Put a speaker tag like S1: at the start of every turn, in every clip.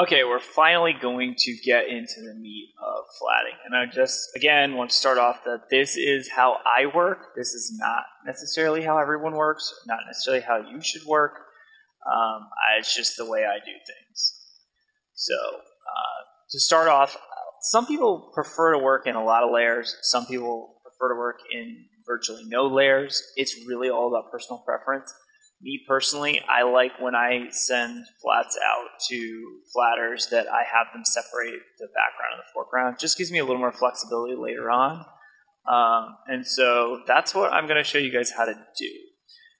S1: Okay, we're finally going to get into the meat of flatting. And I just, again, want to start off that this is how I work. This is not necessarily how everyone works, not necessarily how you should work. Um, it's just the way I do things. So, uh, to start off, some people prefer to work in a lot of layers. Some people prefer to work in virtually no layers. It's really all about personal preference me personally, I like when I send flats out to flatters that I have them separate the background and the foreground. It just gives me a little more flexibility later on. Um, and so that's what I'm going to show you guys how to do.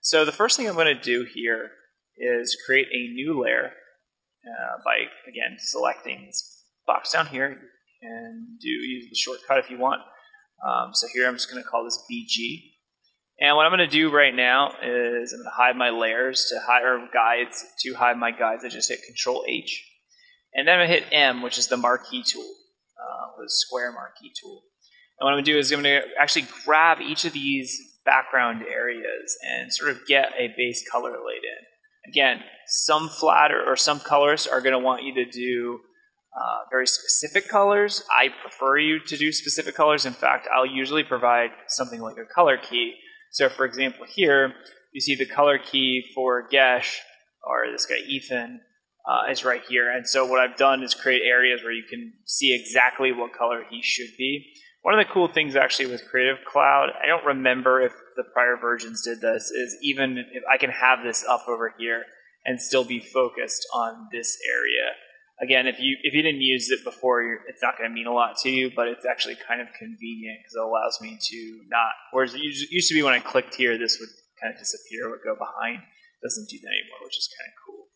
S1: So the first thing I'm going to do here is create a new layer uh, by, again, selecting this box down here and do use the shortcut if you want. Um, so here I'm just going to call this BG. And what I'm going to do right now is I'm going to hide my layers to hide or guides to hide my guides. I just hit Control H, and then to hit M, which is the marquee tool, uh, the square marquee tool. And what I'm going to do is I'm going to actually grab each of these background areas and sort of get a base color laid in. Again, some flatter or some colorists are going to want you to do uh, very specific colors. I prefer you to do specific colors. In fact, I'll usually provide something like a color key so for example here, you see the color key for Gesh, or this guy Ethan, uh, is right here. And so what I've done is create areas where you can see exactly what color he should be. One of the cool things actually with Creative Cloud, I don't remember if the prior versions did this, is even if I can have this up over here and still be focused on this area again, if you if you didn't use it before, it's not going to mean a lot to you, but it's actually kind of convenient because it allows me to not. Whereas it used to be when I clicked here, this would kind of disappear, would go behind. It doesn't do that anymore, which is kind of cool.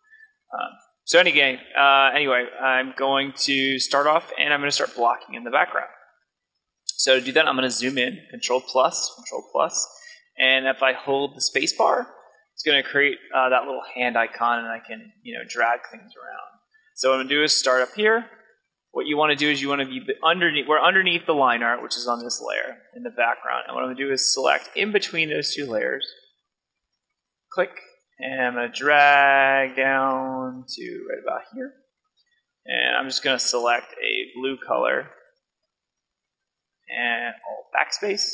S1: Um, so anyway, uh, anyway, I'm going to start off, and I'm going to start blocking in the background. So to do that, I'm going to zoom in, Control plus, Control plus, and if I hold the space bar, it's going to create uh, that little hand icon, and I can you know drag things around. So what I'm going to do is start up here. What you want to do is you want to be underneath, we're underneath the line art, which is on this layer in the background. And what I'm going to do is select in between those two layers, click, and I'm going to drag down to right about here. And I'm just going to select a blue color and alt backspace.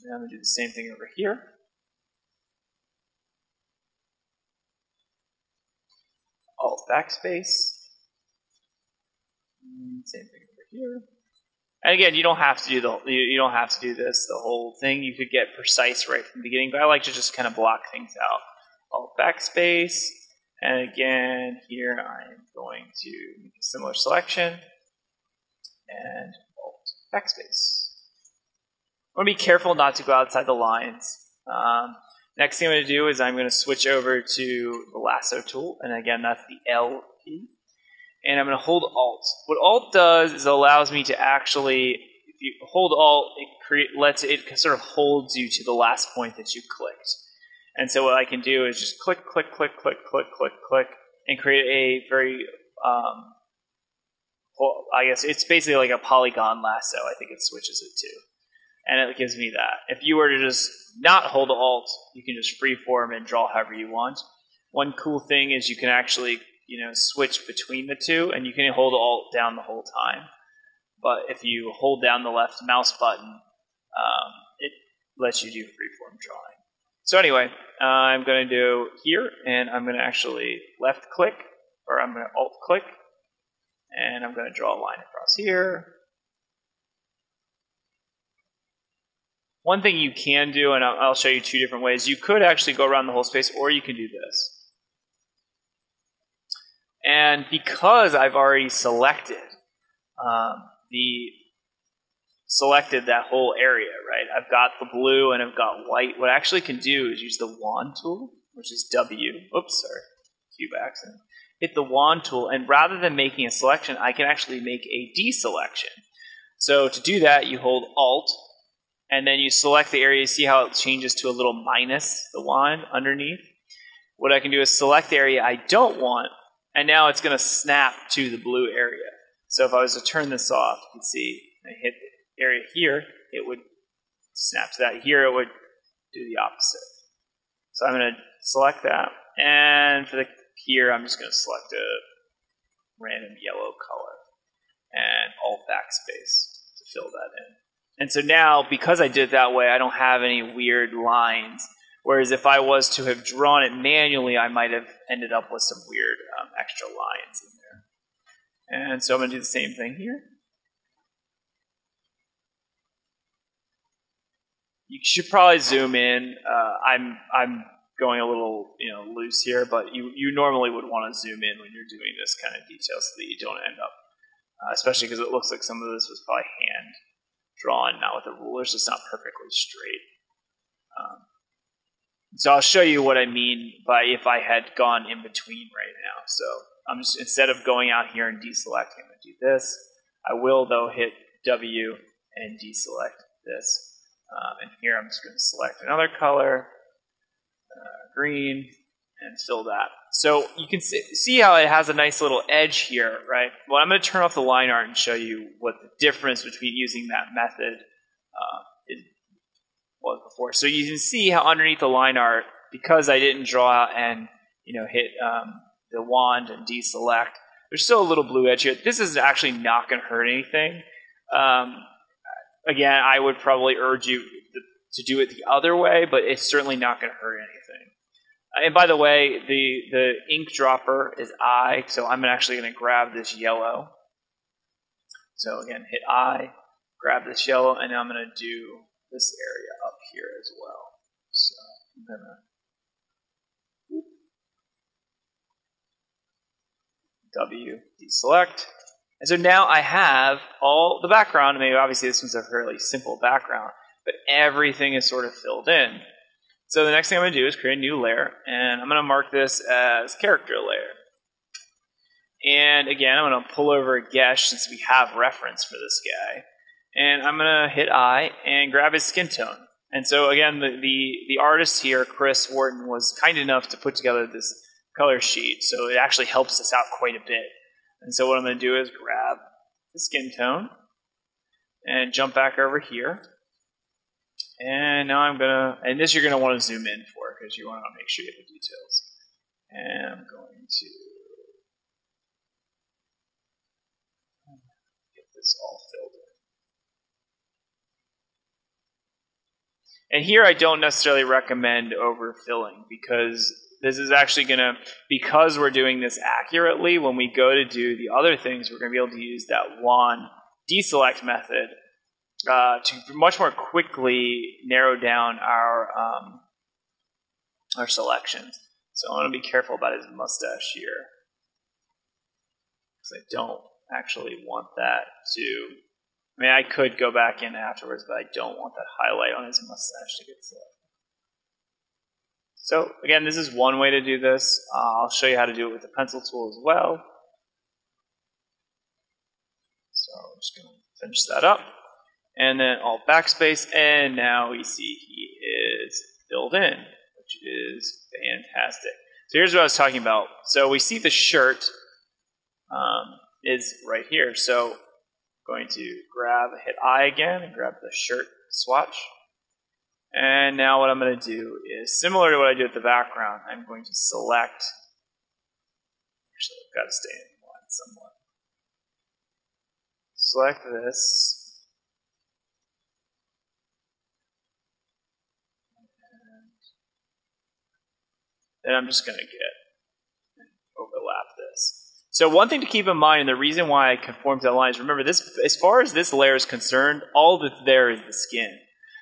S1: And I'm going to do the same thing over here. Alt backspace. Mm, same thing over here. And again, you don't have to do the you don't have to do this the whole thing. You could get precise right from the beginning, but I like to just kind of block things out. Alt backspace, and again here I am going to make a similar selection and Alt backspace. I want to be careful not to go outside the lines. Um, Next thing I'm going to do is I'm going to switch over to the lasso tool, and again, that's the L key. And I'm going to hold Alt. What Alt does is it allows me to actually, if you hold Alt, it create, lets it sort of holds you to the last point that you clicked. And so what I can do is just click, click, click, click, click, click, click, and create a very, um, well, I guess it's basically like a polygon lasso. I think it switches it to and it gives me that. If you were to just not hold Alt, you can just freeform and draw however you want. One cool thing is you can actually, you know, switch between the two, and you can hold Alt down the whole time. But if you hold down the left mouse button, um, it lets you do freeform drawing. So anyway, uh, I'm going to do here, and I'm going to actually left click, or I'm going to Alt click, and I'm going to draw a line across here, One thing you can do, and I'll show you two different ways, you could actually go around the whole space, or you can do this. And because I've already selected um, the selected that whole area, right? I've got the blue and I've got white. What I actually can do is use the wand tool, which is W. Oops, sorry, cube accent. Hit the wand tool, and rather than making a selection, I can actually make a deselection. So to do that, you hold Alt and then you select the area, you see how it changes to a little minus, the wand underneath. What I can do is select the area I don't want, and now it's going to snap to the blue area. So if I was to turn this off, you can see I hit the area here, it would snap to that. Here it would do the opposite. So I'm going to select that. And for the here I'm just going to select a random yellow color and alt backspace to fill that in. And so now, because I did it that way, I don't have any weird lines. Whereas if I was to have drawn it manually, I might have ended up with some weird um, extra lines in there. And so I'm going to do the same thing here. You should probably zoom in. Uh, I'm I'm going a little you know loose here, but you you normally would want to zoom in when you're doing this kind of detail so that you don't end up, uh, especially because it looks like some of this was probably hand drawn, not with a ruler, so it's not perfectly straight. Um, so I'll show you what I mean by if I had gone in between right now. So I'm just instead of going out here and deselecting, I'm going to do this. I will though hit W and deselect this. Um, and here I'm just going to select another color, uh, green, and fill that. So you can see how it has a nice little edge here, right? Well, I'm going to turn off the line art and show you what the difference between using that method uh, was before. So you can see how underneath the line art, because I didn't draw and you know hit um, the wand and deselect, there's still a little blue edge here. This is actually not going to hurt anything. Um, again, I would probably urge you to do it the other way, but it's certainly not going to hurt anything. And by the way, the, the ink dropper is I, so I'm actually going to grab this yellow. So again, hit I, grab this yellow, and I'm going to do this area up here as well. So I'm going to W deselect, and so now I have all the background. I mean, obviously this one's a fairly simple background, but everything is sort of filled in. So the next thing I'm going to do is create a new layer, and I'm going to mark this as character layer. And again, I'm going to pull over a Gesh since we have reference for this guy. And I'm going to hit I and grab his skin tone. And so again, the, the, the artist here, Chris Wharton, was kind enough to put together this color sheet, so it actually helps us out quite a bit. And so what I'm going to do is grab the skin tone and jump back over here. And now I'm going to, and this you're going to want to zoom in for because you want to make sure you have the details. And I'm going to get this all filled in. And here I don't necessarily recommend overfilling because this is actually going to, because we're doing this accurately, when we go to do the other things, we're going to be able to use that wand deselect method uh, to much more quickly narrow down our um, our selections. So I want to be careful about his mustache here because I don't actually want that to. I mean, I could go back in afterwards, but I don't want that highlight on his mustache to get selected. So again, this is one way to do this. Uh, I'll show you how to do it with the pencil tool as well. So I'm just going to finish that up. And then alt backspace, and now we see he is filled in, which is fantastic. So here's what I was talking about. So we see the shirt um, is right here. So I'm going to grab, hit I again, and grab the shirt swatch. And now what I'm going to do is similar to what I did with the background, I'm going to select, actually I've got to stay in line somewhat. Select this. Then I'm just going to get overlap this. So one thing to keep in mind, and the reason why I conform to that line is remember this, as far as this layer is concerned, all that's there is the skin.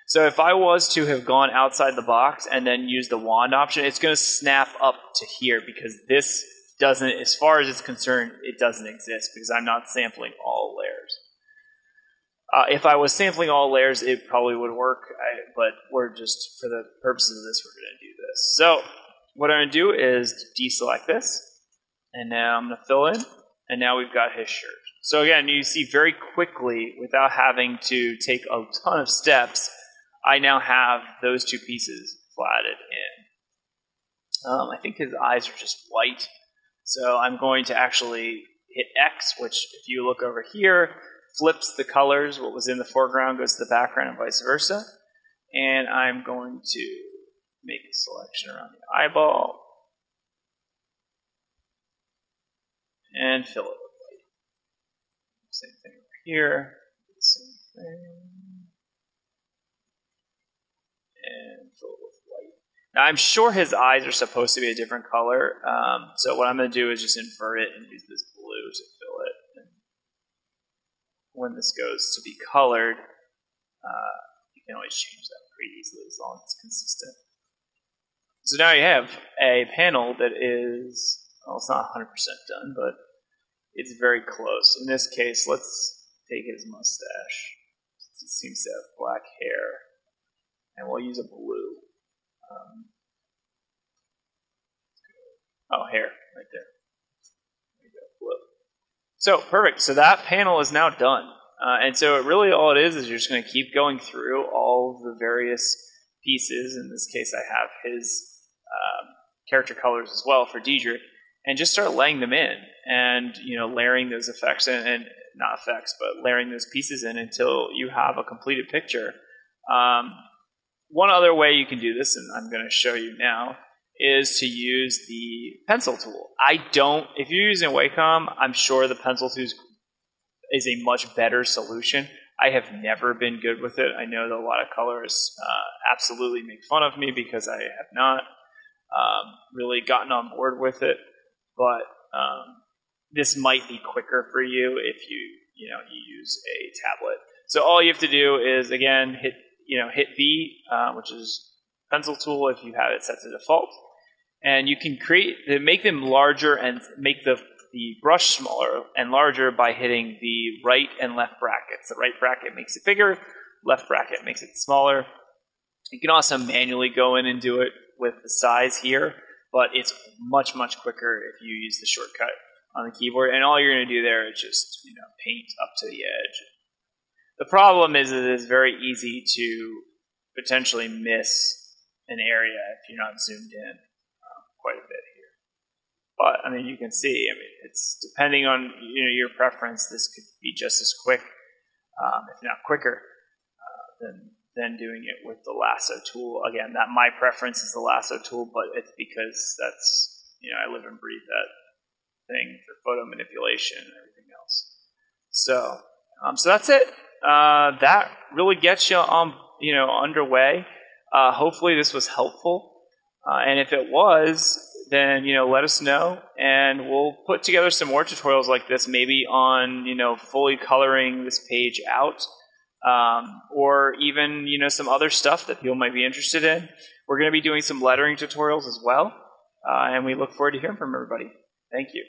S1: So if I was to have gone outside the box and then used the wand option, it's going to snap up to here because this doesn't, as far as it's concerned, it doesn't exist because I'm not sampling all layers. Uh, if I was sampling all layers, it probably would work, I, but we're just, for the purposes of this, we're going to do this. So what I'm going to do is deselect this, and now I'm going to fill in, and now we've got his shirt. So again, you see very quickly, without having to take a ton of steps, I now have those two pieces flatted in. Um, I think his eyes are just white. So I'm going to actually hit X, which if you look over here, flips the colors. What was in the foreground goes to the background and vice versa. And I'm going to make a selection around the eyeball. and fill it with white. Same thing over here. Same thing. And fill it with white. Now I'm sure his eyes are supposed to be a different color, um, so what I'm going to do is just invert it and use this blue to fill it. And when this goes to be colored, uh, you can always change that pretty easily as long as it's consistent. So now you have a panel that is, well, it's not 100% done, but it's very close. In this case, let's take his mustache. It seems to have black hair. And we'll use a blue. Um, oh, hair, right there. there go, blue. So, perfect. So that panel is now done. Uh, and so it really all it is is you're just going to keep going through all the various pieces. In this case, I have his character colors as well for Diedrich, and just start laying them in, and you know, layering those effects and not effects, but layering those pieces in until you have a completed picture. Um, one other way you can do this, and I'm going to show you now, is to use the pencil tool. I don't, if you're using Wacom, I'm sure the pencil tool is a much better solution. I have never been good with it. I know that a lot of colorists uh, absolutely make fun of me because I have not um, really gotten on board with it. But um, this might be quicker for you if you you know you use a tablet. So all you have to do is again hit you know hit V, uh, which is pencil tool if you have it set to default, and you can create make them larger and make the the brush smaller and larger by hitting the right and left brackets. The right bracket makes it bigger, left bracket makes it smaller. You can also manually go in and do it with the size here, but it's much, much quicker if you use the shortcut on the keyboard. And all you're going to do there is just, you know, paint up to the edge. The problem is it is very easy to potentially miss an area if you're not zoomed in um, quite a bit here. But I mean, you can see. I mean, it's depending on you know your preference. This could be just as quick, um, if not quicker, uh, than than doing it with the lasso tool. Again, that my preference is the lasso tool, but it's because that's you know I live and breathe that thing for photo manipulation and everything else. So, um, so that's it. Uh, that really gets you um you know underway. Uh, hopefully, this was helpful, uh, and if it was, then you know let us know, and we'll put together some more tutorials like this, maybe on you know fully coloring this page out um, or even you know some other stuff that people might be interested in. We're going to be doing some lettering tutorials as well, uh, and we look forward to hearing from everybody. Thank you.